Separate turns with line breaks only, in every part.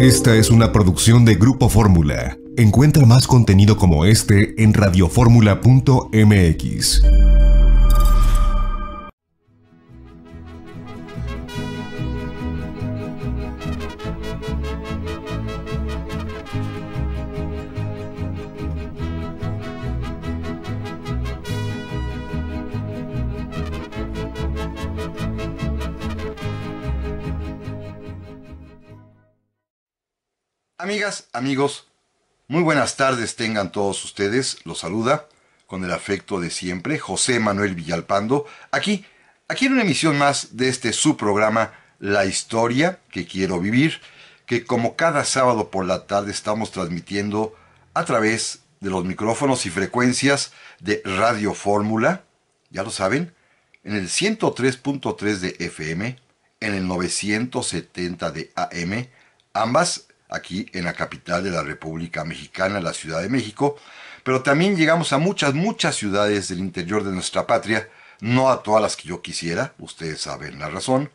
Esta es una producción de Grupo Fórmula. Encuentra más contenido como este en radioformula.mx.
amigos, muy buenas tardes tengan todos ustedes. Los saluda con el afecto de siempre José Manuel Villalpando, aquí, aquí en una emisión más de este su programa La historia que quiero vivir, que como cada sábado por la tarde estamos transmitiendo a través de los micrófonos y frecuencias de Radio Fórmula, ya lo saben, en el 103.3 de FM, en el 970 de AM, ambas aquí en la capital de la República Mexicana, la Ciudad de México, pero también llegamos a muchas, muchas ciudades del interior de nuestra patria, no a todas las que yo quisiera, ustedes saben la razón,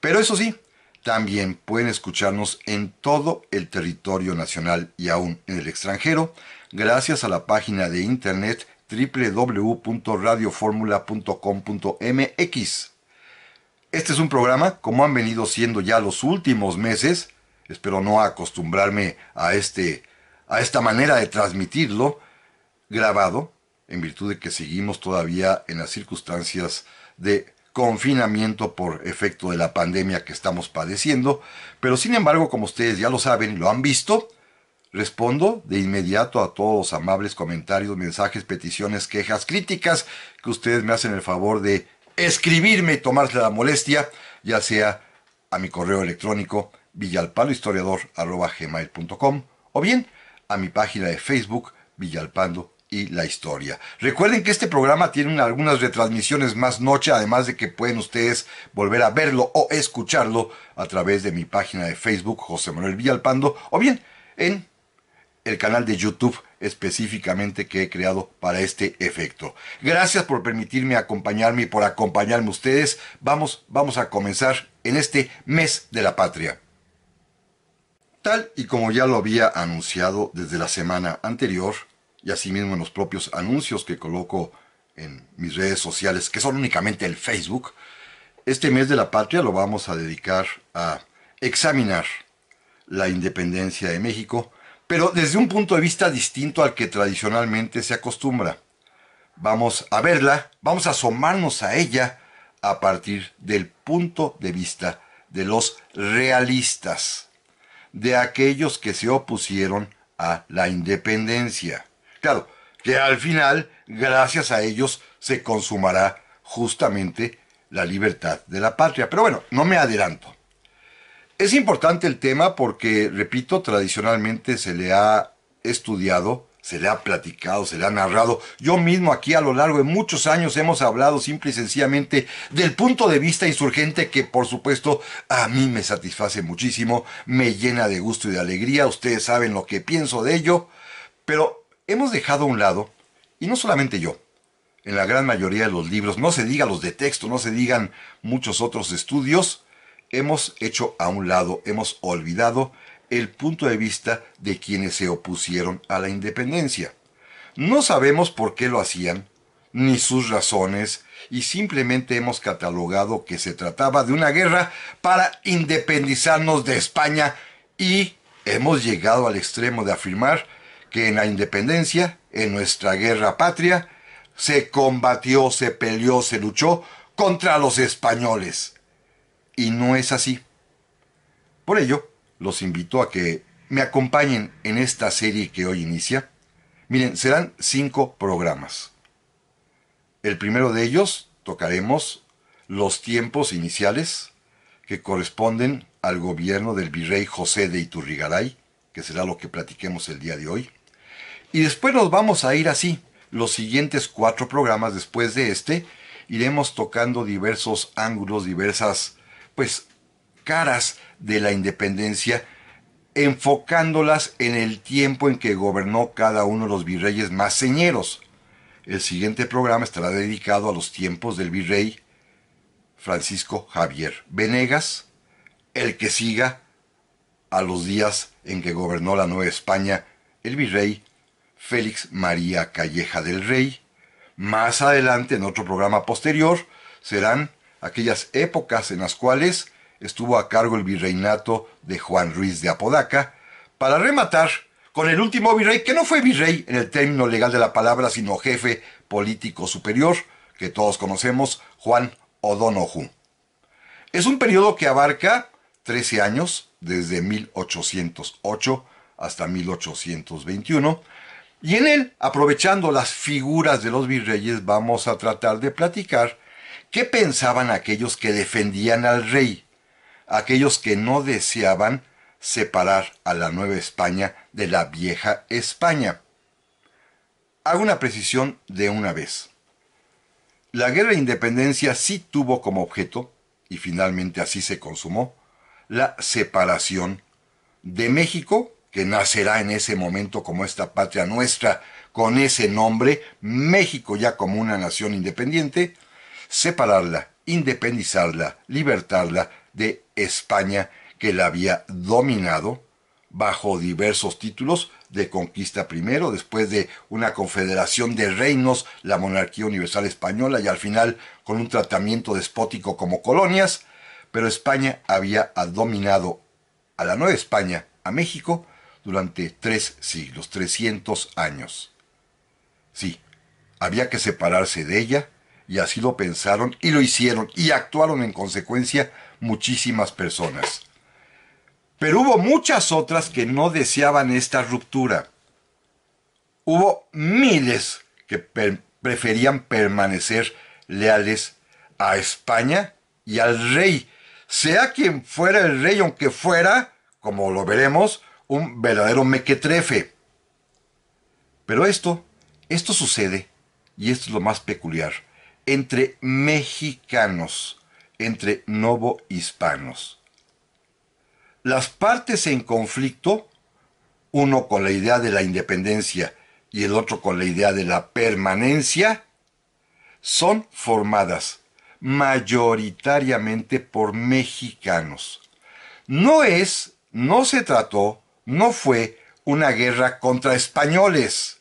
pero eso sí, también pueden escucharnos en todo el territorio nacional y aún en el extranjero, gracias a la página de internet www.radioformula.com.mx. Este es un programa, como han venido siendo ya los últimos meses, espero no acostumbrarme a, este, a esta manera de transmitirlo, grabado, en virtud de que seguimos todavía en las circunstancias de confinamiento por efecto de la pandemia que estamos padeciendo, pero sin embargo, como ustedes ya lo saben, lo han visto, respondo de inmediato a todos los amables comentarios, mensajes, peticiones, quejas, críticas que ustedes me hacen el favor de escribirme y tomarse la molestia, ya sea a mi correo electrónico villalpandohistoriador.com o bien a mi página de Facebook Villalpando y la historia. Recuerden que este programa tiene algunas retransmisiones más noche, además de que pueden ustedes volver a verlo o escucharlo a través de mi página de Facebook José Manuel Villalpando o bien en el canal de YouTube específicamente que he creado para este efecto. Gracias por permitirme acompañarme y por acompañarme ustedes. Vamos, vamos a comenzar en este mes de la patria. Tal y como ya lo había anunciado desde la semana anterior, y asimismo en los propios anuncios que coloco en mis redes sociales, que son únicamente el Facebook, este mes de la patria lo vamos a dedicar a examinar la independencia de México, pero desde un punto de vista distinto al que tradicionalmente se acostumbra. Vamos a verla, vamos a asomarnos a ella a partir del punto de vista de los realistas de aquellos que se opusieron a la independencia. Claro, que al final, gracias a ellos, se consumará justamente la libertad de la patria. Pero bueno, no me adelanto. Es importante el tema porque, repito, tradicionalmente se le ha estudiado se le ha platicado, se le ha narrado. Yo mismo aquí a lo largo de muchos años hemos hablado simple y sencillamente del punto de vista insurgente que por supuesto a mí me satisface muchísimo, me llena de gusto y de alegría, ustedes saben lo que pienso de ello, pero hemos dejado a un lado, y no solamente yo, en la gran mayoría de los libros, no se diga los de texto, no se digan muchos otros estudios, hemos hecho a un lado, hemos olvidado el punto de vista de quienes se opusieron a la independencia. No sabemos por qué lo hacían, ni sus razones, y simplemente hemos catalogado que se trataba de una guerra para independizarnos de España y hemos llegado al extremo de afirmar que en la independencia, en nuestra guerra patria, se combatió, se peleó, se luchó contra los españoles. Y no es así. Por ello, los invito a que me acompañen en esta serie que hoy inicia. Miren, serán cinco programas. El primero de ellos tocaremos los tiempos iniciales que corresponden al gobierno del virrey José de Iturrigaray, que será lo que platiquemos el día de hoy. Y después nos vamos a ir así. Los siguientes cuatro programas después de este iremos tocando diversos ángulos, diversas, pues, caras de la independencia, enfocándolas en el tiempo en que gobernó cada uno de los virreyes más señeros. El siguiente programa estará dedicado a los tiempos del virrey Francisco Javier Venegas, el que siga a los días en que gobernó la Nueva España el virrey Félix María Calleja del Rey. Más adelante, en otro programa posterior, serán aquellas épocas en las cuales estuvo a cargo el virreinato de Juan Ruiz de Apodaca, para rematar con el último virrey, que no fue virrey en el término legal de la palabra, sino jefe político superior, que todos conocemos, Juan O'Donoghue. Es un periodo que abarca 13 años, desde 1808 hasta 1821, y en él, aprovechando las figuras de los virreyes, vamos a tratar de platicar qué pensaban aquellos que defendían al rey, aquellos que no deseaban separar a la Nueva España de la vieja España. Hago una precisión de una vez. La guerra de independencia sí tuvo como objeto, y finalmente así se consumó, la separación de México, que nacerá en ese momento como esta patria nuestra, con ese nombre, México ya como una nación independiente, separarla, independizarla, libertarla de España que la había dominado bajo diversos títulos de conquista primero, después de una confederación de reinos, la monarquía universal española y al final con un tratamiento despótico como colonias, pero España había dominado a la Nueva España, a México, durante tres siglos, 300 años. Sí, había que separarse de ella, y así lo pensaron y lo hicieron y actuaron en consecuencia muchísimas personas. Pero hubo muchas otras que no deseaban esta ruptura. Hubo miles que preferían permanecer leales a España y al rey, sea quien fuera el rey, aunque fuera, como lo veremos, un verdadero mequetrefe. Pero esto, esto sucede, y esto es lo más peculiar, entre mexicanos, entre novohispanos. Las partes en conflicto, uno con la idea de la independencia y el otro con la idea de la permanencia, son formadas mayoritariamente por mexicanos. No es, no se trató, no fue una guerra contra españoles.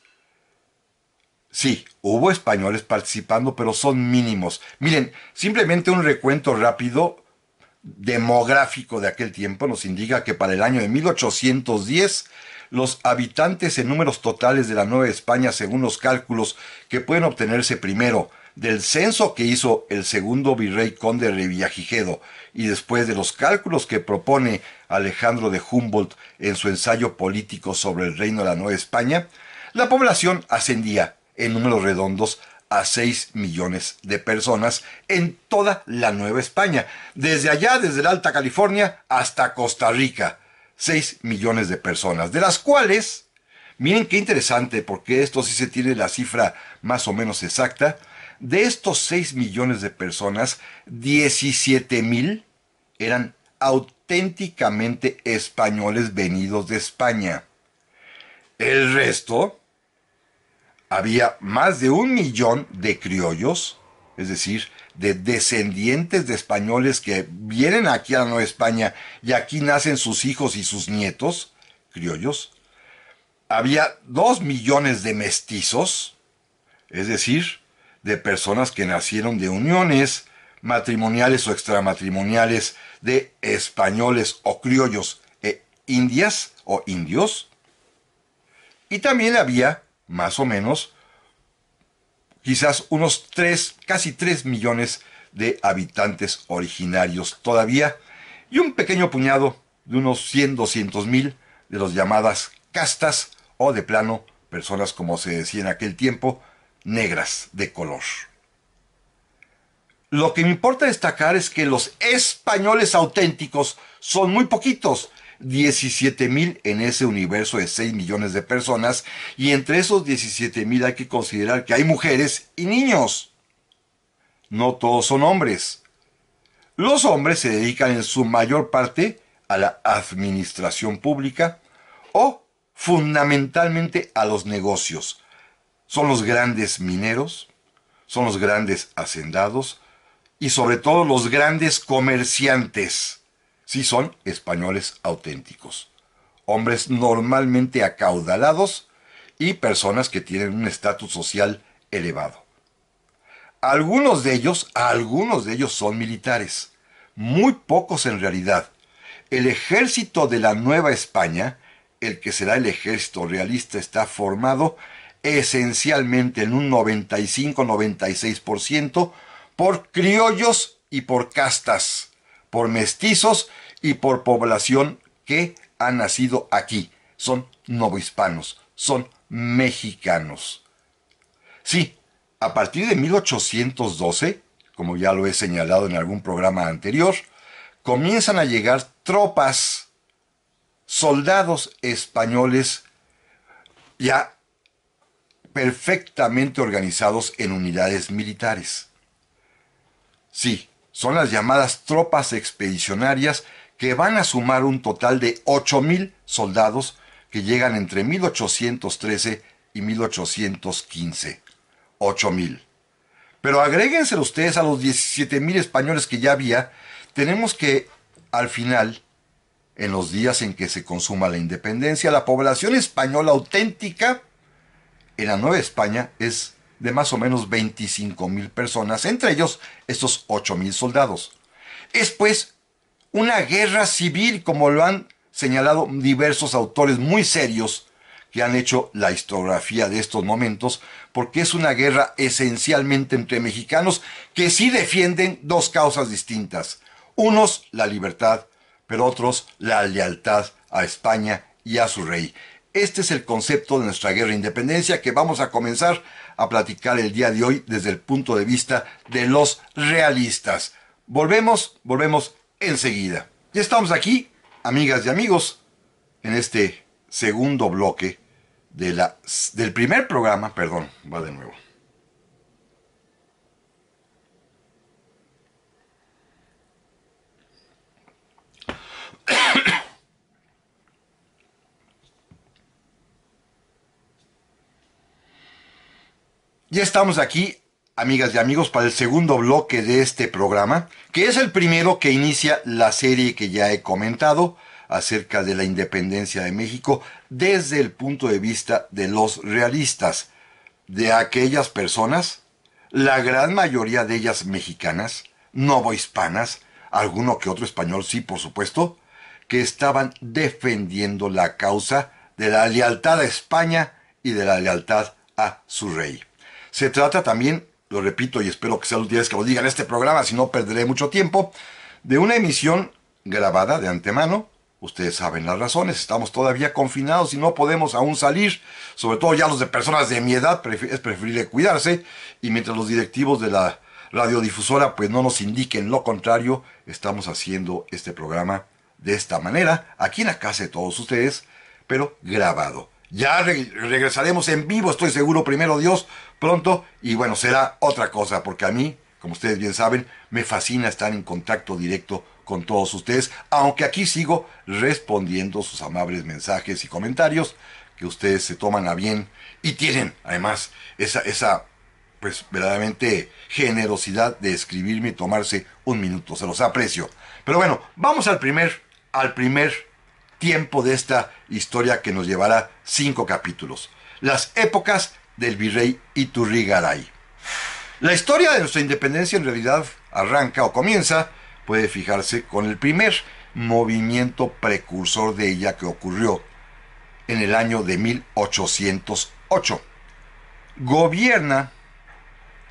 Sí, hubo españoles participando, pero son mínimos. Miren, simplemente un recuento rápido demográfico de aquel tiempo nos indica que para el año de 1810 los habitantes en números totales de la Nueva España, según los cálculos que pueden obtenerse primero del censo que hizo el segundo virrey conde de Villagigedo y después de los cálculos que propone Alejandro de Humboldt en su ensayo político sobre el reino de la Nueva España, la población ascendía en números redondos a 6 millones de personas en toda la Nueva España, desde allá, desde la Alta California hasta Costa Rica. 6 millones de personas, de las cuales, miren qué interesante, porque esto sí se tiene la cifra más o menos exacta, de estos 6 millones de personas, 17 mil eran auténticamente españoles venidos de España. El resto, había más de un millón de criollos, es decir, de descendientes de españoles que vienen aquí a la Nueva España y aquí nacen sus hijos y sus nietos, criollos. Había dos millones de mestizos, es decir, de personas que nacieron de uniones matrimoniales o extramatrimoniales de españoles o criollos e indias o indios. Y también había, más o menos, quizás unos 3, casi 3 millones de habitantes originarios todavía, y un pequeño puñado de unos 100, 200 mil de los llamadas castas o de plano personas como se decía en aquel tiempo, negras de color. Lo que me importa destacar es que los españoles auténticos son muy poquitos, 17 mil en ese universo de 6 millones de personas, y entre esos 17 mil hay que considerar que hay mujeres y niños. No todos son hombres. Los hombres se dedican en su mayor parte a la administración pública o fundamentalmente a los negocios, son los grandes mineros, son los grandes hacendados y sobre todo los grandes comerciantes, sí son españoles auténticos. Hombres normalmente acaudalados y personas que tienen un estatus social elevado. Algunos de ellos, algunos de ellos son militares, muy pocos en realidad. El ejército de la Nueva España, el que será el ejército realista, está formado esencialmente en un 95-96% por criollos y por castas, por mestizos y por población que ha nacido aquí. Son novohispanos, son mexicanos. Sí, a partir de 1812, como ya lo he señalado en algún programa anterior, comienzan a llegar tropas, soldados españoles ya perfectamente organizados en unidades militares. Sí, son las llamadas tropas expedicionarias que van a sumar un total de 8.000 soldados que llegan entre 1813 y 1815. 8.000. Pero agréguense ustedes a los 17.000 españoles que ya había, tenemos que al final, en los días en que se consuma la independencia, la población española auténtica en la Nueva España es de más o menos 25 mil personas, entre ellos estos 8 mil soldados. Es pues una guerra civil, como lo han señalado diversos autores muy serios que han hecho la historiografía de estos momentos, porque es una guerra esencialmente entre mexicanos que sí defienden dos causas distintas. Unos la libertad, pero otros la lealtad a España y a su rey. Este es el concepto de nuestra guerra de independencia que vamos a comenzar a platicar el día de hoy desde el punto de vista de los realistas. Volvemos, volvemos enseguida. Ya estamos aquí, amigas y amigos, en este segundo bloque de la, del primer programa, perdón, va de nuevo. Ya estamos aquí, amigas y amigos, para el segundo bloque de este programa, que es el primero que inicia la serie que ya he comentado acerca de la independencia de México desde el punto de vista de los realistas, de aquellas personas, la gran mayoría de ellas mexicanas, novohispanas, alguno que otro español sí, por supuesto, que estaban defendiendo la causa de la lealtad a España y de la lealtad a su rey. Se trata también, lo repito y espero que sea los días que lo diga en este programa, si no perderé mucho tiempo, de una emisión grabada de antemano. Ustedes saben las razones, estamos todavía confinados y no podemos aún salir, sobre todo ya los de personas de mi edad, es preferible cuidarse y mientras los directivos de la radiodifusora pues no nos indiquen lo contrario, estamos haciendo este programa de esta manera, aquí en la casa de todos ustedes, pero grabado. Ya regresaremos en vivo, estoy seguro, primero Dios, pronto. Y bueno, será otra cosa, porque a mí, como ustedes bien saben, me fascina estar en contacto directo con todos ustedes, aunque aquí sigo respondiendo sus amables mensajes y comentarios que ustedes se toman a bien y tienen además esa, esa pues verdaderamente generosidad de escribirme y tomarse un minuto, se los aprecio. Pero bueno, vamos al primer, al primer tiempo de esta historia que nos llevará cinco capítulos. Las épocas del virrey Iturrigaray. La historia de nuestra independencia en realidad arranca o comienza, puede fijarse, con el primer movimiento precursor de ella que ocurrió en el año de 1808. Gobierna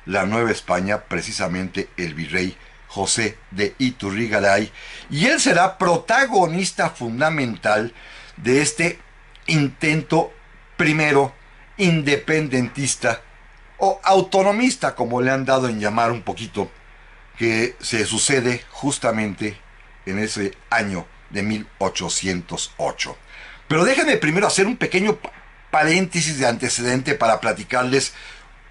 la Nueva España precisamente el virrey José de Iturrigaray y él será protagonista fundamental de este intento primero independentista o autonomista, como le han dado en llamar un poquito, que se sucede justamente en ese año de 1808. Pero déjenme primero hacer un pequeño paréntesis de antecedente para platicarles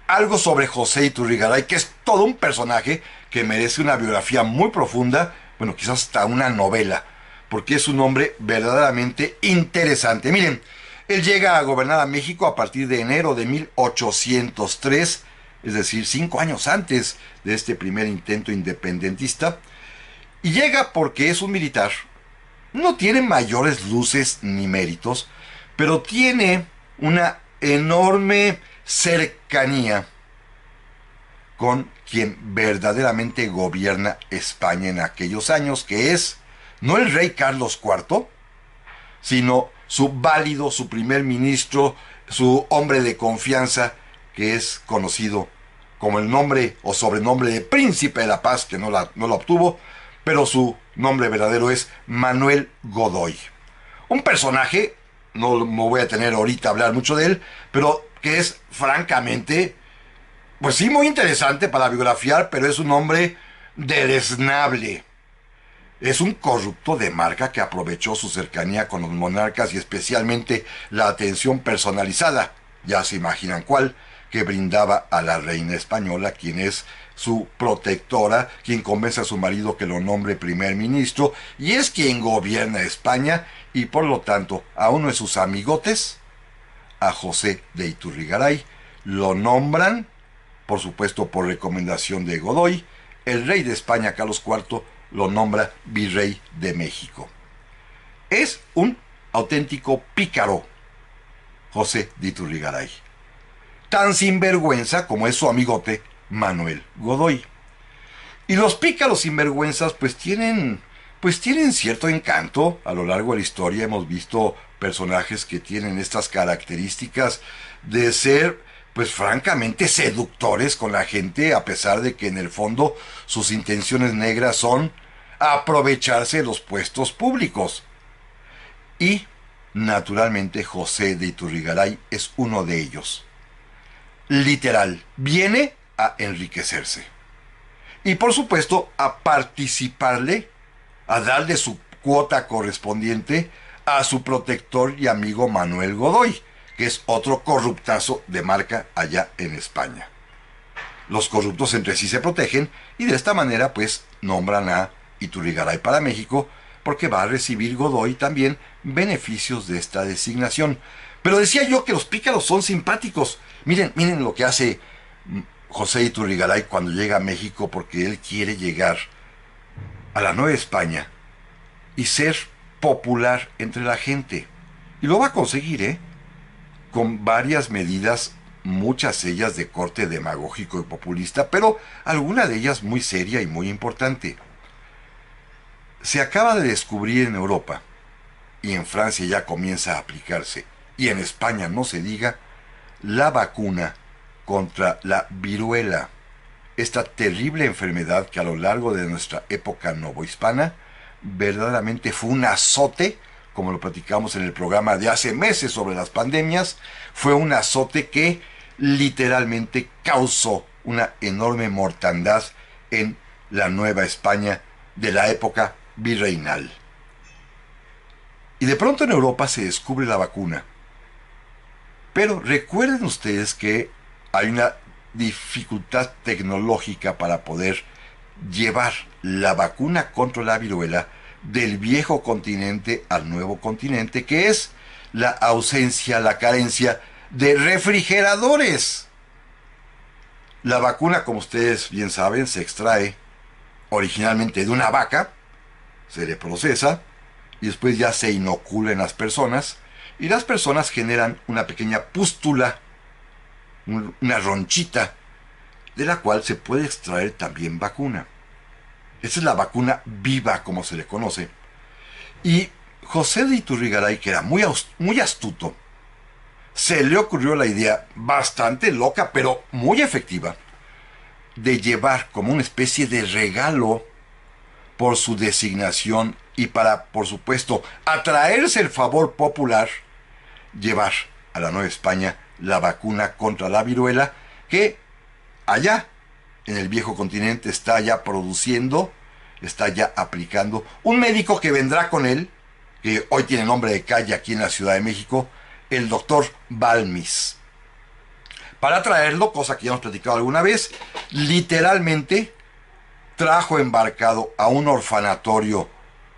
algo sobre José Iturrigaray, que es todo un personaje que merece una biografía muy profunda, bueno, quizás hasta una novela, porque es un hombre verdaderamente interesante. Miren, él llega a gobernar a México a partir de enero de 1803, es decir, cinco años antes de este primer intento independentista, y llega porque es un militar no tiene mayores luces ni méritos, pero tiene una enorme cercanía con quien verdaderamente gobierna España en aquellos años, que es no el rey Carlos IV, sino su válido, su primer ministro, su hombre de confianza, que es conocido como el nombre o sobrenombre de Príncipe de la Paz, que no, la, no lo obtuvo, pero su nombre verdadero es Manuel Godoy. Un personaje, no me voy a tener ahorita a hablar mucho de él, pero que es francamente, pues sí, muy interesante para biografiar, pero es un hombre deleznable. Es un corrupto de marca que aprovechó su cercanía con los monarcas y especialmente la atención personalizada, ya se imaginan cuál, que brindaba a la reina española, quien es su protectora, quien convence a su marido que lo nombre primer ministro, y es quien gobierna España, y por lo tanto a uno de sus amigotes, a José de Iturrigaray, lo nombran, por supuesto por recomendación de Godoy, el rey de España, Carlos IV, lo nombra virrey de México. Es un auténtico pícaro, José de. Tan sinvergüenza como es su amigote Manuel Godoy. Y los pícaros sinvergüenzas pues tienen pues tienen cierto encanto. A lo largo de la historia hemos visto personajes que tienen estas características de ser pues francamente seductores con la gente a pesar de que en el fondo sus intenciones negras son aprovecharse de los puestos públicos. Y naturalmente José de Iturrigaray es uno de ellos. Literal, viene a enriquecerse. Y por supuesto a participarle, a darle su cuota correspondiente a su protector y amigo Manuel Godoy, que es otro corruptazo de marca allá en España. Los corruptos entre sí se protegen y de esta manera pues nombran a Iturrigaray para México porque va a recibir Godoy también beneficios de esta designación. Pero decía yo que los pícaros son simpáticos. Miren, miren lo que hace José Iturrigaray cuando llega a México porque él quiere llegar a la Nueva España y ser popular entre la gente. Y lo va a conseguir, ¿eh? Con varias medidas, muchas ellas de corte demagógico y populista, pero alguna de ellas muy seria y muy importante. Se acaba de descubrir en Europa, y en Francia ya comienza a aplicarse, y en España no se diga, la vacuna contra la viruela, esta terrible enfermedad que a lo largo de nuestra época novohispana verdaderamente fue un azote, como lo platicamos en el programa de hace meses sobre las pandemias, fue un azote que literalmente causó una enorme mortandad en la Nueva España de la época virreinal. Y de pronto en Europa se descubre la vacuna. Pero recuerden ustedes que hay una dificultad tecnológica para poder llevar la vacuna contra la viruela del viejo continente al nuevo continente, que es la ausencia, la carencia de refrigeradores. La vacuna, como ustedes bien saben, se extrae originalmente de una vaca, se le procesa y después ya se inocula en las personas y las personas generan una pequeña pústula, una ronchita, de la cual se puede extraer también vacuna. Esa es la vacuna viva, como se le conoce. Y José de Iturrigaray, que era muy, muy astuto, se le ocurrió la idea bastante loca, pero muy efectiva, de llevar como una especie de regalo por su designación y para, por supuesto, atraerse el favor popular, llevar a la Nueva España la vacuna contra la viruela que allá en el viejo continente está ya produciendo, está ya aplicando. Un médico que vendrá con él, que hoy tiene nombre de calle aquí en la Ciudad de México, el doctor Balmis. Para traerlo, cosa que ya hemos platicado alguna vez, literalmente trajo embarcado a un orfanatorio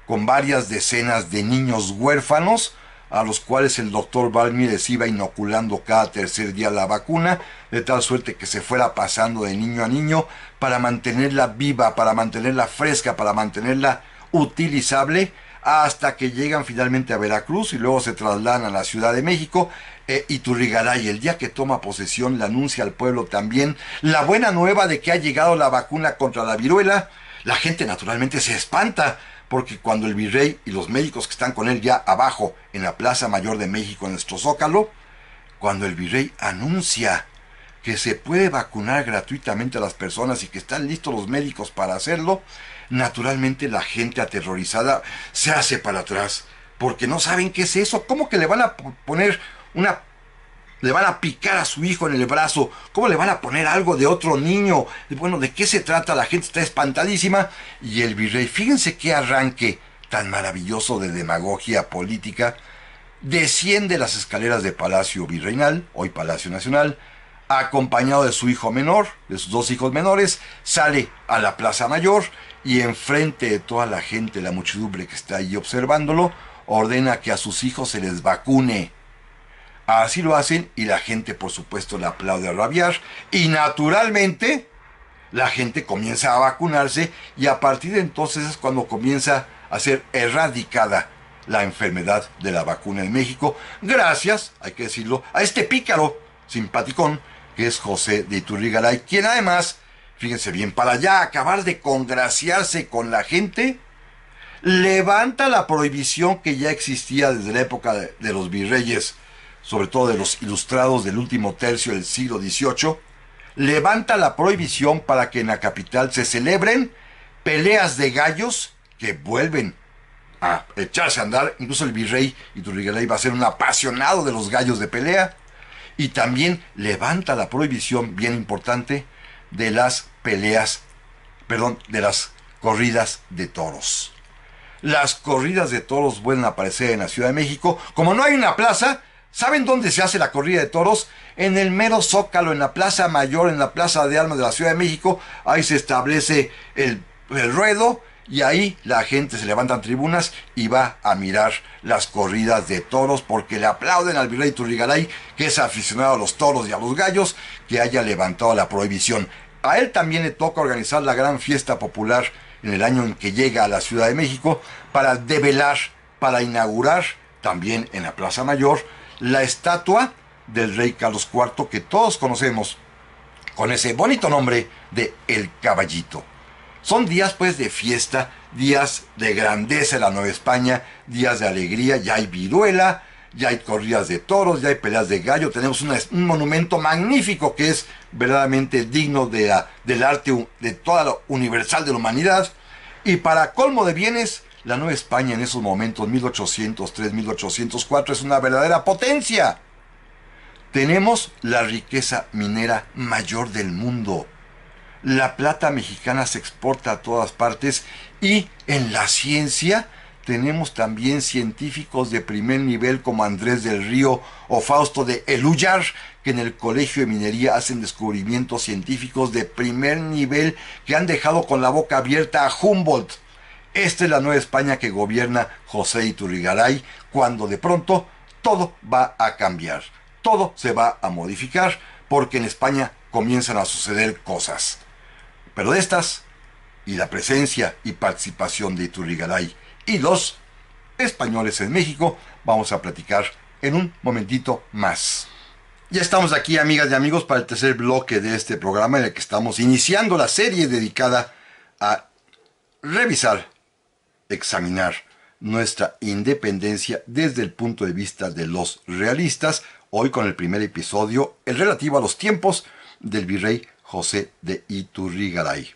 con varias decenas de niños huérfanos a los cuales el doctor Balmi les iba inoculando cada tercer día la vacuna, de tal suerte que se fuera pasando de niño a niño para mantenerla viva, para mantenerla fresca, para mantenerla utilizable, hasta que llegan finalmente a Veracruz y luego se trasladan a la Ciudad de México. Eh, Iturrigaray, el día que toma posesión, le anuncia al pueblo también la buena nueva de que ha llegado la vacuna contra la viruela. La gente naturalmente se espanta, porque cuando el virrey y los médicos que están con él ya abajo en la Plaza Mayor de México, en nuestro Zócalo, cuando el virrey anuncia que se puede vacunar gratuitamente a las personas y que están listos los médicos para hacerlo, naturalmente la gente aterrorizada se hace para atrás, porque no saben qué es eso, cómo que le van a poner una le van a picar a su hijo en el brazo, cómo le van a poner algo de otro niño, bueno, ¿de qué se trata? La gente está espantadísima y el virrey, fíjense qué arranque tan maravilloso de demagogia política, desciende las escaleras de Palacio Virreinal, hoy Palacio Nacional, acompañado de su hijo menor, de sus dos hijos menores, sale a la Plaza Mayor y enfrente de toda la gente, la muchedumbre que está ahí observándolo, ordena que a sus hijos se les vacune. Así lo hacen y la gente por supuesto le aplaude a rabiar. Y naturalmente la gente comienza a vacunarse y a partir de entonces es cuando comienza a ser erradicada la enfermedad de la vacuna en México, gracias, hay que decirlo, a este pícaro simpaticón que es José de Iturrigaray, quien además, fíjense bien, para ya acabar de congraciarse con la gente, levanta la prohibición que ya existía desde la época de, de los virreyes, sobre todo de los ilustrados del último tercio del siglo XVIII, levanta la prohibición para que en la capital se celebren peleas de gallos que vuelven a echarse a andar. Incluso el virrey Iturrigaray va a ser un apasionado de los gallos de pelea. Y también levanta la prohibición, bien importante, de las peleas, perdón, de las corridas de toros. Las corridas de toros vuelven a aparecer en la Ciudad de México. Como no hay una plaza, ¿saben dónde se hace la corrida de toros? En el mero zócalo, en la Plaza Mayor, en la Plaza de Armas de la Ciudad de México. Ahí se establece el, el ruedo y ahí la gente se levanta en tribunas y va a mirar las corridas de toros porque le aplauden al virrey Turrigaray, que es aficionado a los toros y a los gallos, que haya levantado la prohibición. A él también le toca organizar la gran fiesta popular en el año en que llega a la Ciudad de México para develar, para inaugurar también en la Plaza Mayor la estatua del rey Carlos IV que todos conocemos con ese bonito nombre de El Caballito. Son días pues de fiesta, días de grandeza en la Nueva España, días de alegría, ya hay viruela, ya hay corridas de toros, ya hay peleas de gallo, tenemos un monumento magnífico que es verdaderamente digno de del arte de toda la universal de la humanidad. Y para colmo de bienes, la Nueva España en esos momentos, 1803-1804, es una verdadera potencia. Tenemos la riqueza minera mayor del mundo la plata mexicana se exporta a todas partes y en la ciencia tenemos también científicos de primer nivel como Andrés del Río o Fausto de Eluyar, que en el Colegio de Minería hacen descubrimientos científicos de primer nivel que han dejado con la boca abierta a Humboldt. Esta es la nueva España que gobierna José Iturrigaray, cuando de pronto todo va a cambiar, todo se va a modificar, porque en España comienzan a suceder cosas. Pero de estas, y la presencia y participación de Iturrigaray y los españoles en México, vamos a platicar en un momentito más. Ya estamos aquí, amigas y amigos, para el tercer bloque de este programa en el que estamos iniciando la serie dedicada a revisar, examinar nuestra independencia desde el punto de vista de los realistas, hoy con el primer episodio, el relativo a los tiempos del virrey José de Iturrigaray.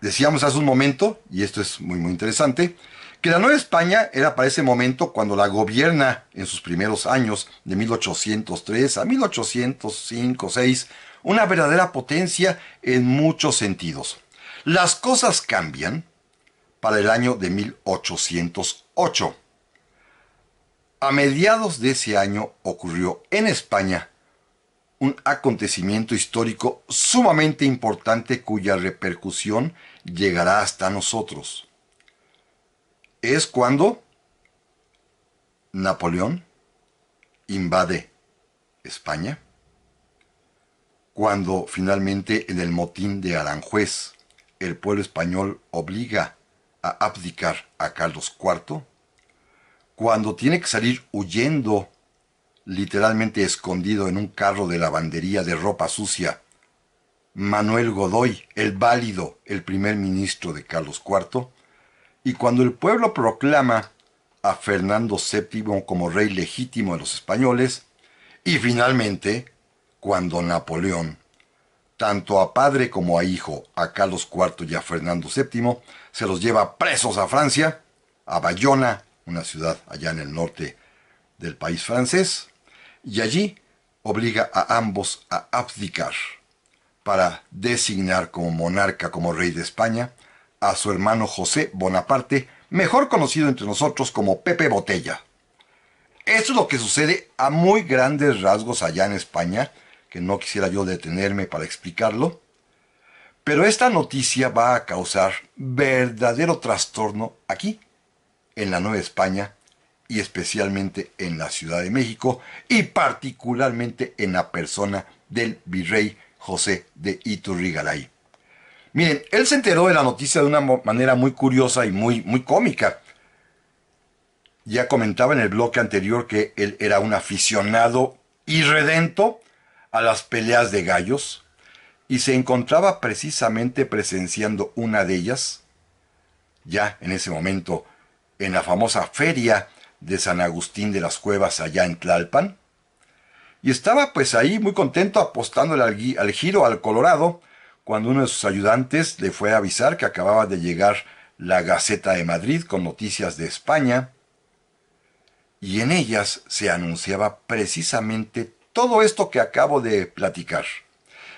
Decíamos hace un momento, y esto es muy muy interesante, que la Nueva España era para ese momento cuando la gobierna en sus primeros años, de 1803 a 1805-6, una verdadera potencia en muchos sentidos. Las cosas cambian para el año de 1808. A mediados de ese año ocurrió en España un acontecimiento histórico sumamente importante cuya repercusión llegará hasta nosotros. Es cuando Napoleón invade España, cuando finalmente en el motín de Aranjuez el pueblo español obliga a abdicar a Carlos IV, cuando tiene que salir huyendo, literalmente escondido en un carro de lavandería de ropa sucia, Manuel Godoy, el válido, el primer ministro de Carlos IV, y cuando el pueblo proclama a Fernando VII como rey legítimo de los españoles, y finalmente, cuando Napoleón, tanto a padre como a hijo, a Carlos IV y a Fernando VII, se los lleva presos a Francia, a Bayona, una ciudad allá en el norte del país francés, y allí obliga a ambos a abdicar para designar como monarca, como rey de España, a su hermano José Bonaparte, mejor conocido entre nosotros como Pepe Botella. Esto es lo que sucede a muy grandes rasgos allá en España, que no quisiera yo detenerme para explicarlo, pero esta noticia va a causar verdadero trastorno aquí, en la Nueva España, y especialmente en la Ciudad de México, y particularmente en la persona del virrey José de Iturrigaray. Miren, él se enteró de la noticia de una manera muy curiosa y muy, muy cómica. Ya comentaba en el bloque anterior que él era un aficionado irredento a las peleas de gallos y se encontraba precisamente presenciando una de ellas, ya en ese momento en la famosa feria de San Agustín de las Cuevas allá en Tlalpan, y estaba pues ahí muy contento apostándole al, al giro al Colorado, cuando uno de sus ayudantes le fue a avisar que acababa de llegar la Gaceta de Madrid con noticias de España, y en ellas se anunciaba precisamente todo esto que acabo de platicar,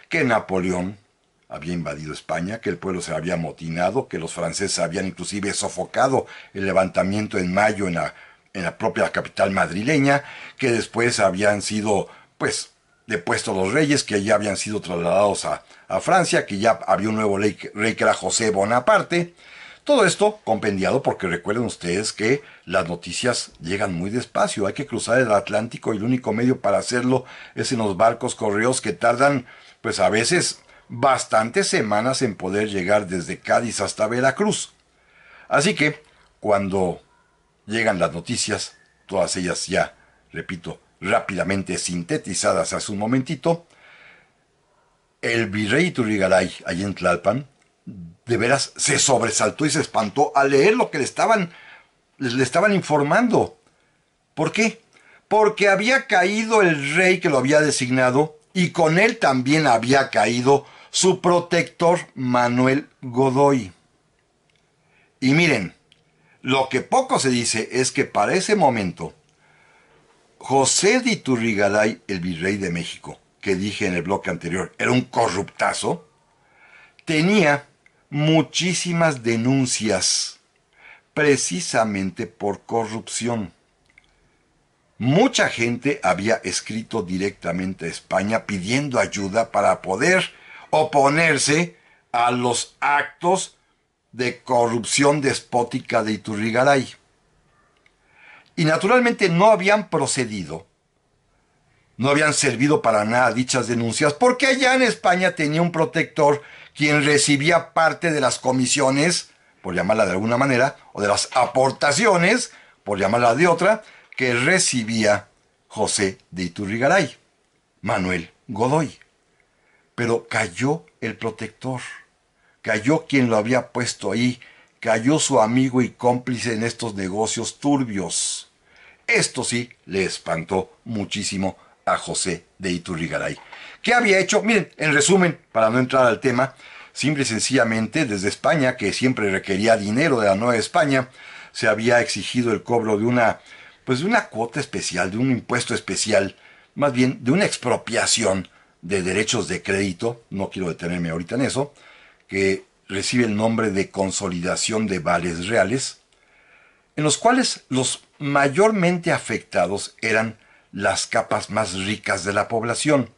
que Napoleón había invadido España, que el pueblo se había amotinado, que los franceses habían inclusive sofocado el levantamiento en mayo en la en la propia capital madrileña, que después habían sido, pues, depuestos los reyes, que ya habían sido trasladados a, Francia, que ya había un nuevo rey, rey que era José Bonaparte. Todo esto compendiado porque recuerden ustedes que las noticias llegan muy despacio, hay que cruzar el Atlántico y el único medio para hacerlo es en los barcos correos que tardan pues a veces bastantes semanas en poder llegar desde Cádiz hasta Veracruz. Así que cuando llegan las noticias, todas ellas ya, repito, rápidamente sintetizadas hace un momentito. El virrey Turrigaray, allí en Tlalpan, de veras se sobresaltó y se espantó al leer lo que le estaban, le estaban informando. ¿Por qué? Porque había caído el rey que lo había designado y con él también había caído su protector Manuel Godoy. Y miren, lo que poco se dice es que para ese momento, José de Iturrigaray, el virrey de México, que dije en el bloque anterior, era un corruptazo, tenía muchísimas denuncias precisamente por corrupción. Mucha gente había escrito directamente a España pidiendo ayuda para poder oponerse a los actos de corrupción despótica de Iturrigaray. Y naturalmente no habían procedido, no habían servido para nada dichas denuncias, porque allá en España tenía un protector quien recibía parte de las comisiones, por llamarla de alguna manera, o de las aportaciones, por llamarla de otra, que recibía José de Iturrigaray, Manuel Godoy. Pero cayó el protector cayó quien lo había puesto ahí, cayó su amigo y cómplice en estos negocios turbios. Esto sí le espantó muchísimo a José de Iturrigaray. ¿Qué había hecho? Miren, en resumen, para no entrar al tema, simple y sencillamente desde España, que siempre requería dinero de la Nueva España, se había exigido el cobro de una, pues de una cuota especial, de un impuesto especial, más bien de una expropiación de derechos de crédito, no quiero detenerme ahorita en eso, que recibe el nombre de consolidación de vales reales, en los cuales los mayormente afectados eran las capas más ricas de la población.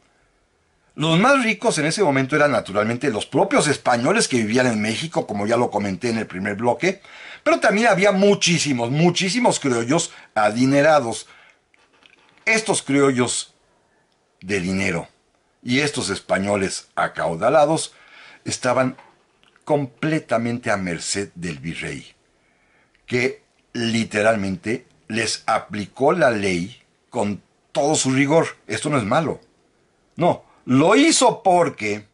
Los más ricos en ese momento eran naturalmente los propios españoles que vivían en México, como ya lo comenté en el primer bloque, pero también había muchísimos, muchísimos criollos adinerados. Estos criollos de dinero y estos españoles acaudalados estaban completamente a merced del virrey, que literalmente les aplicó la ley con todo su rigor. Esto no es malo. No, lo hizo porque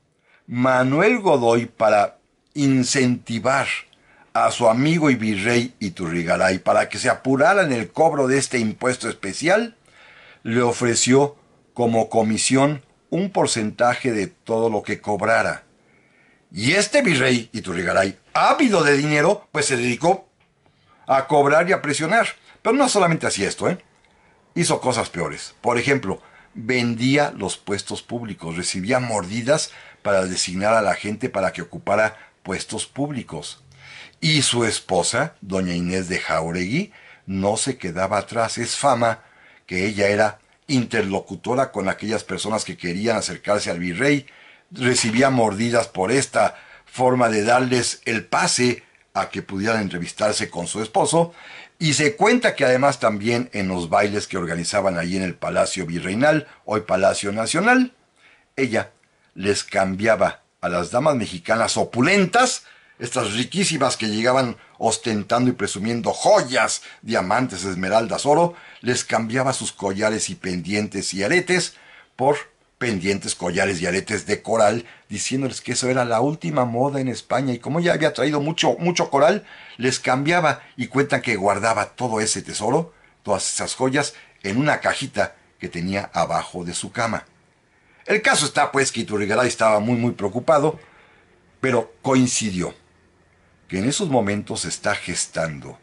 Manuel Godoy, para incentivar a su amigo y virrey Iturrigaray para que se apurara en el cobro de este impuesto especial, le ofreció como comisión un porcentaje de todo lo que cobrara. Y este virrey Iturrigaray, ávido de dinero, pues se dedicó a cobrar y a presionar. Pero no solamente hacía esto, ¿eh? Hizo cosas peores. Por ejemplo, vendía los puestos públicos, recibía mordidas para designar a la gente para que ocupara puestos públicos. Y su esposa, doña Inés de Jauregui, no se quedaba atrás. Es fama que ella era interlocutora con aquellas personas que querían acercarse al virrey, recibía mordidas por esta forma de darles el pase a que pudieran entrevistarse con su esposo, y se cuenta que además también en los bailes que organizaban allí en el Palacio Virreinal, hoy Palacio Nacional, ella les cambiaba a las damas mexicanas opulentas estas riquísimas que llegaban ostentando y presumiendo joyas, diamantes, esmeraldas, oro, les cambiaba sus collares y pendientes y aretes por pendientes, collares y aretes de coral, diciéndoles que eso era la última moda en España. Y como ya había traído mucho, mucho coral, les cambiaba. Y cuentan que guardaba todo ese tesoro, todas esas joyas, en una cajita que tenía abajo de su cama. El caso está pues que Iturrigaray estaba muy muy preocupado, pero coincidió que en esos momentos se está gestando,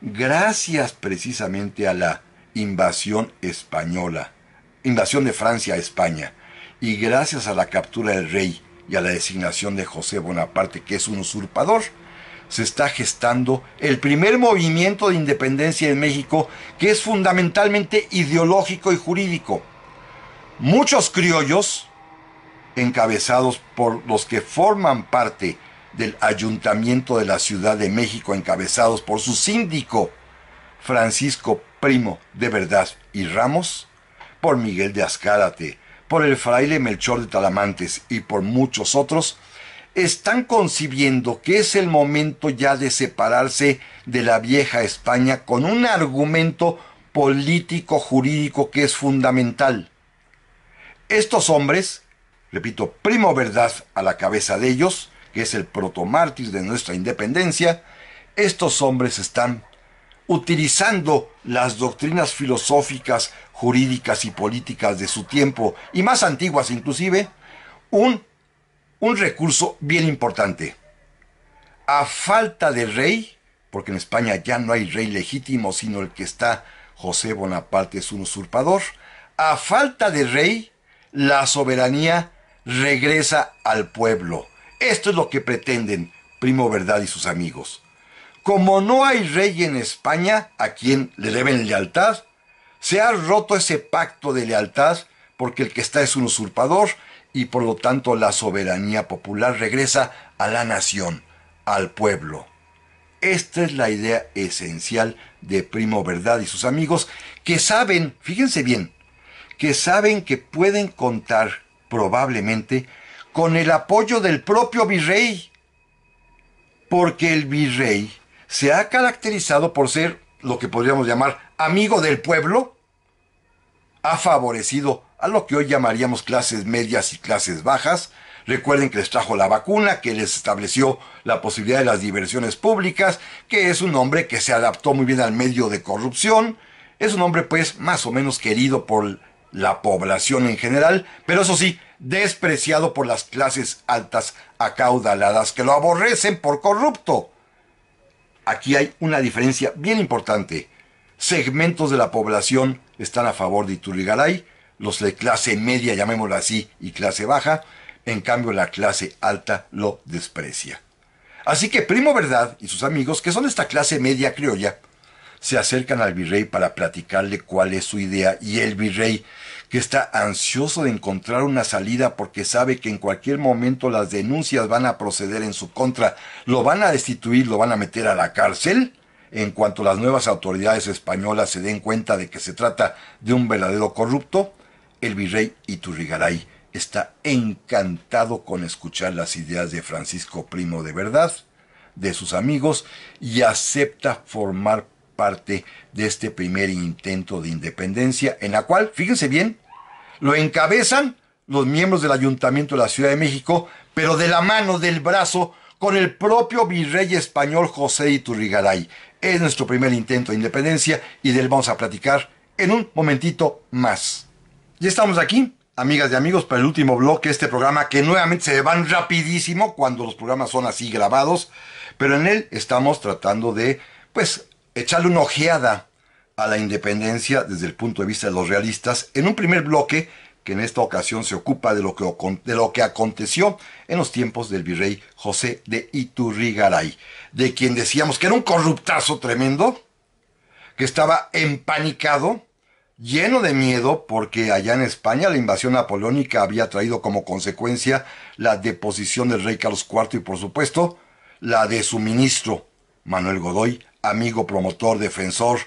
gracias precisamente a la invasión española, invasión de Francia a España, y gracias a la captura del rey y a la designación de José Bonaparte, que es un usurpador, se está gestando el primer movimiento de independencia en México, que es fundamentalmente ideológico y jurídico. Muchos criollos, encabezados por los que forman parte del Ayuntamiento de la Ciudad de México encabezados por su síndico Francisco Primo de Verdad y Ramos, por Miguel de Azcárate, por el fraile Melchor de Talamantes y por muchos otros, están concibiendo que es el momento ya de separarse de la vieja España con un argumento político jurídico que es fundamental. Estos hombres, repito, Primo Verdad a la cabeza de ellos, que es el protomártir de nuestra independencia, estos hombres están utilizando las doctrinas filosóficas, jurídicas y políticas de su tiempo, y más antiguas inclusive, un, un recurso bien importante. A falta de rey, porque en España ya no hay rey legítimo, sino el que está José Bonaparte es un usurpador, a falta de rey, la soberanía regresa al pueblo. Esto es lo que pretenden Primo Verdad y sus amigos. Como no hay rey en España a quien le deben lealtad, se ha roto ese pacto de lealtad porque el que está es un usurpador y por lo tanto la soberanía popular regresa a la nación, al pueblo. Esta es la idea esencial de Primo Verdad y sus amigos que saben, fíjense bien, que saben que pueden contar probablemente con el apoyo del propio virrey, porque el virrey se ha caracterizado por ser lo que podríamos llamar amigo del pueblo, ha favorecido a lo que hoy llamaríamos clases medias y clases bajas. Recuerden que les trajo la vacuna, que les estableció la posibilidad de las diversiones públicas, que es un hombre que se adaptó muy bien al medio de corrupción, es un hombre pues más o menos querido por la población en general, pero eso sí, despreciado por las clases altas acaudaladas que lo aborrecen por corrupto. Aquí hay una diferencia bien importante. Segmentos de la población están a favor de Iturrigaray, los de clase media, llamémoslo así, y clase baja, en cambio la clase alta lo desprecia. Así que Primo Verdad y sus amigos, que son esta clase media criolla, se acercan al virrey para platicarle cuál es su idea y el virrey que está ansioso de encontrar una salida porque sabe que en cualquier momento las denuncias van a proceder en su contra, lo van a destituir, lo van a meter a la cárcel, en cuanto las nuevas autoridades españolas se den cuenta de que se trata de un verdadero corrupto, el virrey Iturrigaray está encantado con escuchar las ideas de Francisco Primo de verdad, de sus amigos, y acepta formar parte de este primer intento de independencia, en la cual, fíjense bien, lo encabezan los miembros del Ayuntamiento de la Ciudad de México, pero de la mano, del brazo, con el propio virrey español José Iturrigaray. Es nuestro primer intento de independencia y del vamos a platicar en un momentito más. Ya estamos aquí, amigas y amigos, para el último bloque de este programa que nuevamente se van rapidísimo cuando los programas son así grabados, pero en él estamos tratando de, pues, echarle una ojeada a la independencia desde el punto de vista de los realistas en un primer bloque que en esta ocasión se ocupa de lo que, de lo que aconteció en los tiempos del virrey José de Iturrigaray, de quien decíamos que era un corruptazo tremendo, que estaba empanicado, lleno de miedo porque allá en España la invasión napoleónica había traído como consecuencia la deposición del rey Carlos IV y por supuesto la de su ministro Manuel Godoy, amigo promotor, defensor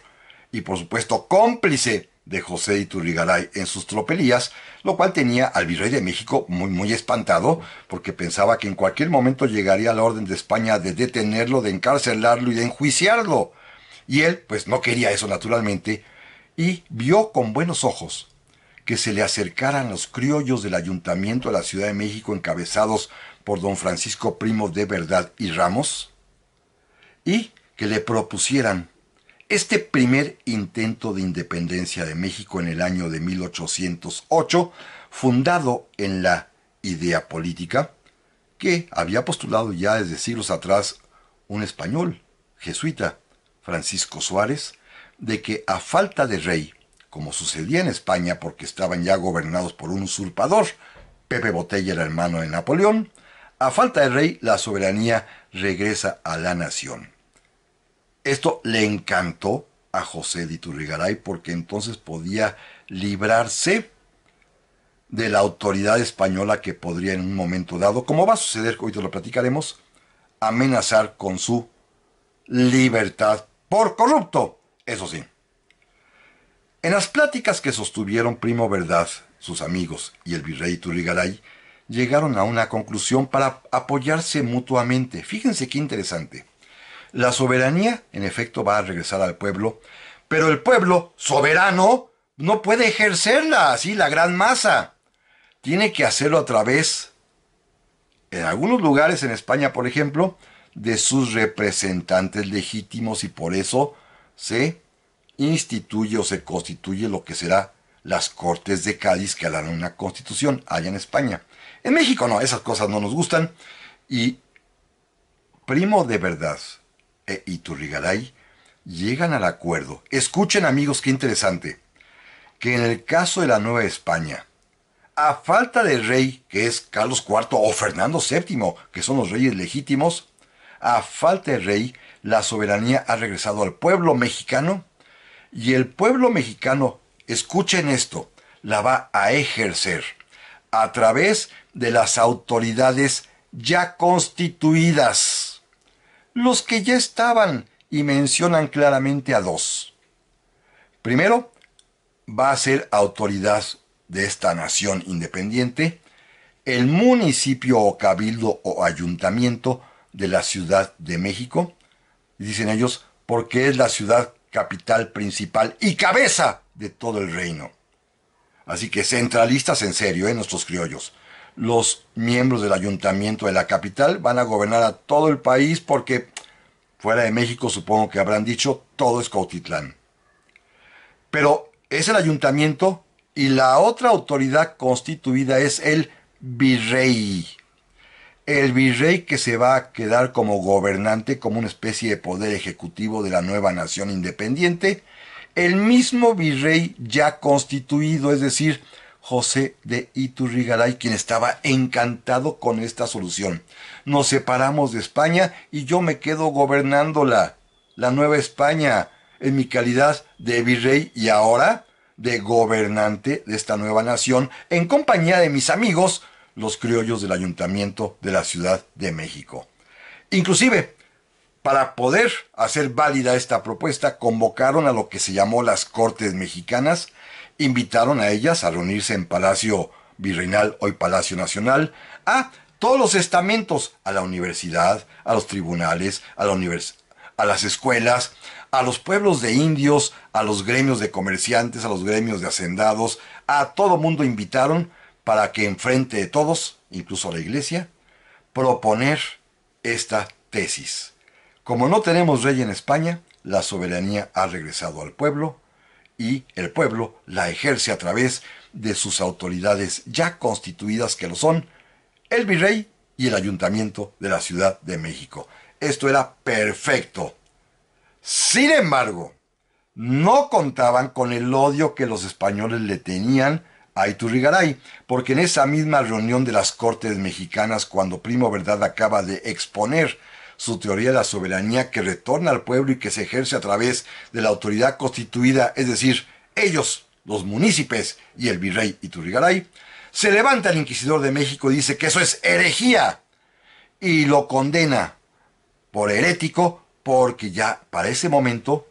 y por supuesto cómplice de José Iturrigaray en sus tropelías, lo cual tenía al virrey de México muy muy espantado, porque pensaba que en cualquier momento llegaría la orden de España de detenerlo, de encarcelarlo y de enjuiciarlo. Y él, pues no quería eso naturalmente, y vio con buenos ojos que se le acercaran los criollos del ayuntamiento de la Ciudad de México encabezados por don Francisco Primo de Verdad y Ramos, y que le propusieran este primer intento de independencia de México en el año de 1808, fundado en la idea política, que había postulado ya desde siglos atrás un español, jesuita, Francisco Suárez, de que a falta de rey, como sucedía en España porque estaban ya gobernados por un usurpador, Pepe Botella era hermano de Napoleón, a falta de rey la soberanía regresa a la nación. Esto le encantó a José de Iturrigaray porque entonces podía librarse de la autoridad española que podría en un momento dado, como va a suceder, hoy te lo platicaremos, amenazar con su libertad por corrupto, eso sí. En las pláticas que sostuvieron Primo Verdad, sus amigos y el virrey Turrigaray, llegaron a una conclusión para apoyarse mutuamente. Fíjense qué interesante. La soberanía, en efecto, va a regresar al pueblo, pero el pueblo, soberano, no puede ejercerla así, la gran masa. Tiene que hacerlo a través, en algunos lugares en España, por ejemplo, de sus representantes legítimos y por eso se instituye o se constituye lo que será las Cortes de Cádiz que harán una constitución allá en España. En México no, esas cosas no nos gustan y primo de verdad e Iturrigaray llegan al acuerdo. Escuchen amigos, qué interesante, que en el caso de la Nueva España, a falta de rey, que es Carlos IV o Fernando VII, que son los reyes legítimos, a falta de rey, la soberanía ha regresado al pueblo mexicano y el pueblo mexicano, escuchen esto, la va a ejercer a través de las autoridades ya constituidas, los que ya estaban y mencionan claramente a dos. Primero, va a ser autoridad de esta nación independiente el municipio o cabildo o ayuntamiento de la Ciudad de México, dicen ellos, porque es la ciudad capital principal y cabeza de todo el reino. Así que centralistas en serio, ¿eh? nuestros criollos. Los miembros del ayuntamiento de la capital van a gobernar a todo el país porque fuera de México supongo que habrán dicho todo es Cautitlán. Pero es el ayuntamiento y la otra autoridad constituida es el virrey el virrey que se va a quedar como gobernante, como una especie de poder ejecutivo de la nueva nación independiente, el mismo virrey ya constituido, es decir, José de Iturrigaray, quien estaba encantado con esta solución. Nos separamos de España y yo me quedo gobernándola, la Nueva España, en mi calidad de virrey y ahora de gobernante de esta nueva nación, en compañía de mis amigos, los criollos del ayuntamiento de la Ciudad de México. Inclusive, para poder hacer válida esta propuesta, convocaron a lo que se llamó las Cortes Mexicanas, invitaron a ellas a reunirse en Palacio Virreinal, hoy Palacio Nacional, a todos los estamentos, a la universidad, a los tribunales, a, la a las escuelas, a los pueblos de indios, a los gremios de comerciantes, a los gremios de hacendados, a todo mundo invitaron para que enfrente de todos, incluso a la iglesia, proponer esta tesis. Como no tenemos rey en España, la soberanía ha regresado al pueblo y el pueblo la ejerce a través de sus autoridades ya constituidas que lo son el virrey y el ayuntamiento de la Ciudad de México. Esto era perfecto. Sin embargo, no contaban con el odio que los españoles le tenían a Iturrigaray, porque en esa misma reunión de las Cortes mexicanas, cuando Primo Verdad acaba de exponer su teoría de la soberanía que retorna al pueblo y que se ejerce a través de la autoridad constituida, es decir, ellos, los municipios y el virrey Iturrigaray, se levanta el inquisidor de México y dice que eso es herejía y lo condena por herético porque ya para ese momento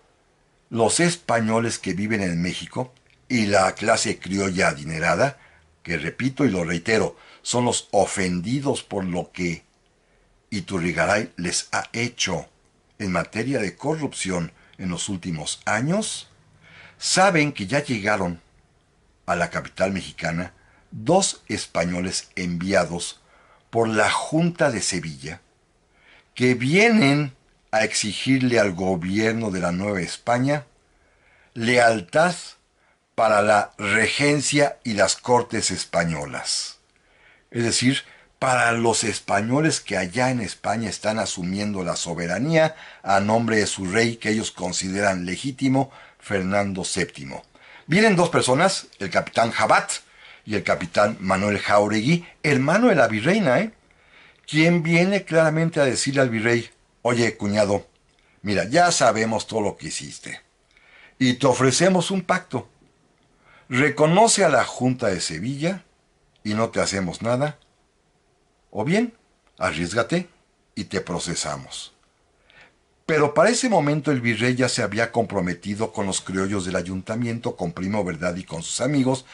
los españoles que viven en México y la clase criolla adinerada, que repito y lo reitero, son los ofendidos por lo que Iturrigaray les ha hecho en materia de corrupción en los últimos años, saben que ya llegaron a la capital mexicana dos españoles enviados por la Junta de Sevilla, que vienen a exigirle al gobierno de la Nueva España lealtad para la regencia y las cortes españolas. Es decir, para los españoles que allá en España están asumiendo la soberanía a nombre de su rey que ellos consideran legítimo, Fernando VII. Vienen dos personas, el capitán Jabat y el capitán Manuel Jauregui, hermano de la virreina, ¿eh? quien viene claramente a decirle al virrey, oye cuñado, mira, ya sabemos todo lo que hiciste, y te ofrecemos un pacto. Reconoce a la Junta de Sevilla y no te hacemos nada, o bien, arriesgate y te procesamos. Pero para ese momento el virrey ya se había comprometido con los criollos del ayuntamiento, con Primo Verdad y con sus amigos,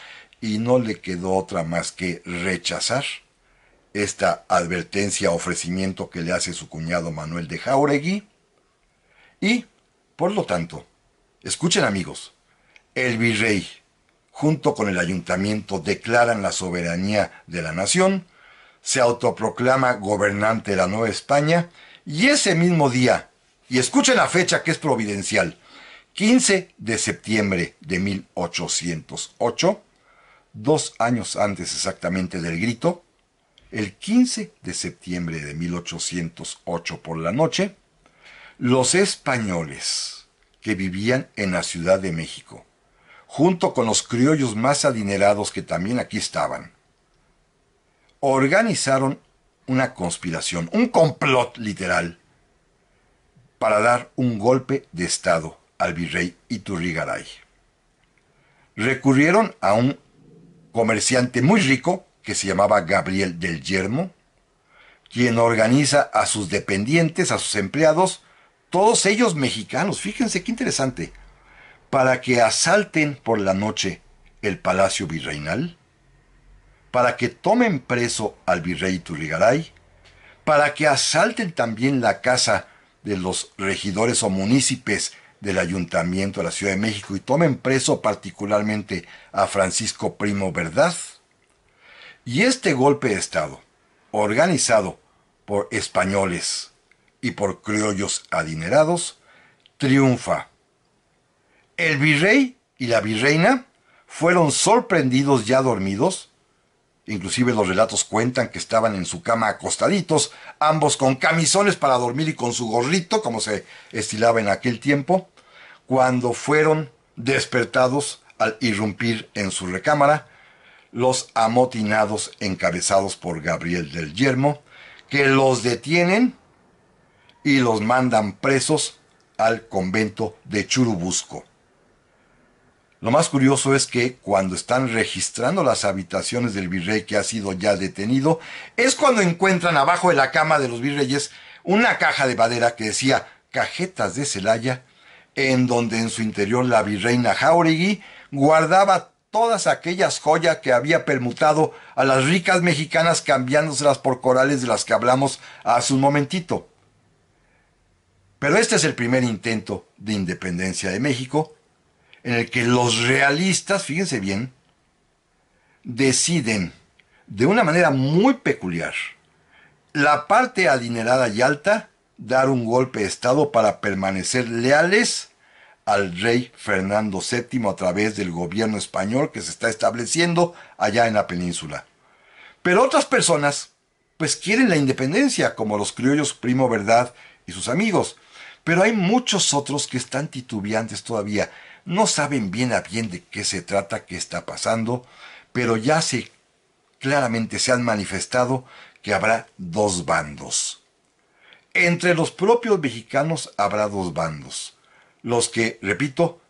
y no le quedó otra más que rechazar esta advertencia, ofrecimiento que le hace su cuñado Manuel de Jauregui. Y, por lo tanto, escuchen amigos, el virrey, junto con el ayuntamiento, declaran la soberanía de la nación, se autoproclama gobernante de la Nueva España y ese mismo día, y escuchen la fecha que es providencial, 15 de septiembre de 1808, dos años antes exactamente del grito, el 15 de septiembre de 1808 por la noche, los españoles que vivían en la Ciudad de México, junto con los criollos más adinerados que también aquí estaban, organizaron una conspiración, un complot literal, para dar un golpe de Estado al virrey Iturrigaray. Recurrieron a un comerciante muy rico que se llamaba Gabriel del Yermo, quien organiza a sus dependientes, a sus empleados, todos ellos mexicanos, fíjense qué interesante, para que asalten por la noche el palacio virreinal, para que tomen preso al virrey Turrigaray, para que asalten también la casa de los regidores o municipios del Ayuntamiento de la Ciudad de México y tomen preso particularmente a Francisco Primo Verdad. Y este golpe de Estado, organizado por españoles y por criollos adinerados, triunfa. El virrey y la virreina fueron sorprendidos ya dormidos Inclusive los relatos cuentan que estaban en su cama acostaditos, ambos con camisones para dormir y con su gorrito, como se estilaba en aquel tiempo, cuando fueron despertados al irrumpir en su recámara los amotinados encabezados por Gabriel del Yermo, que los detienen y los mandan presos al convento de Churubusco. Lo más curioso es que cuando están registrando las habitaciones del virrey que ha sido ya detenido, es cuando encuentran abajo de la cama de los virreyes una caja de madera que decía cajetas de Celaya, en donde en su interior la virreina Jauregui guardaba todas aquellas joyas que había permutado a las ricas mexicanas cambiándoselas por corales de las que hablamos hace un momentito. Pero este es el primer intento de independencia de México en el que los realistas, fíjense bien, deciden de una manera muy peculiar la parte adinerada y alta dar un golpe de Estado para permanecer leales al rey Fernando VII a través del gobierno español que se está estableciendo allá en la península. Pero otras personas, pues quieren la independencia, como los criollos Primo Verdad y sus amigos. Pero hay muchos otros que están titubeantes todavía, no saben bien a bien de qué se trata, qué está pasando, pero ya se claramente se han manifestado que habrá dos bandos. Entre los propios mexicanos habrá dos bandos. Los que, repito,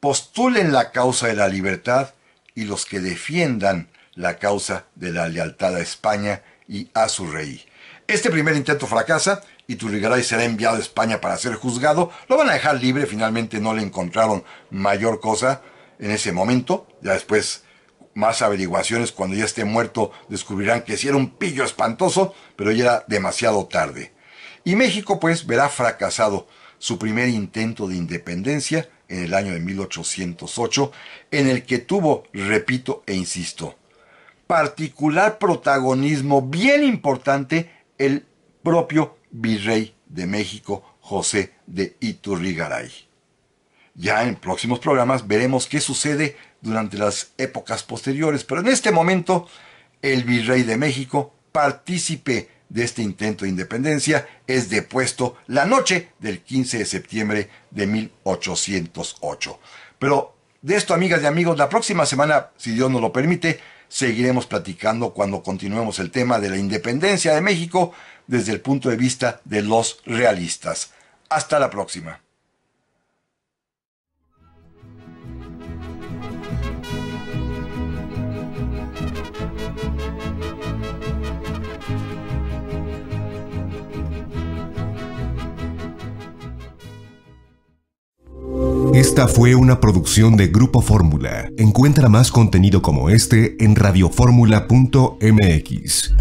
postulen la causa de la libertad y los que defiendan la causa de la lealtad a España y a su rey. Este primer intento fracasa y Turrigaray será enviado a España para ser juzgado. Lo van a dejar libre, finalmente no le encontraron mayor cosa en ese momento. Ya después más averiguaciones cuando ya esté muerto descubrirán que sí era un pillo espantoso, pero ya era demasiado tarde. Y México pues verá fracasado su primer intento de independencia en el año de 1808, en el que tuvo, repito e insisto, particular protagonismo bien importante el propio virrey de México, José de Iturrigaray. Ya en próximos programas veremos qué sucede durante las épocas posteriores, pero en este momento el virrey de México, partícipe de este intento de independencia, es depuesto la noche del 15 de septiembre de 1808. Pero de esto, amigas y amigos, la próxima semana, si Dios nos lo permite, seguiremos platicando cuando continuemos el tema de la independencia de México desde el punto de vista de los realistas. Hasta la próxima.
Esta fue una producción de Grupo Fórmula. Encuentra más contenido como este en radioformula.mx.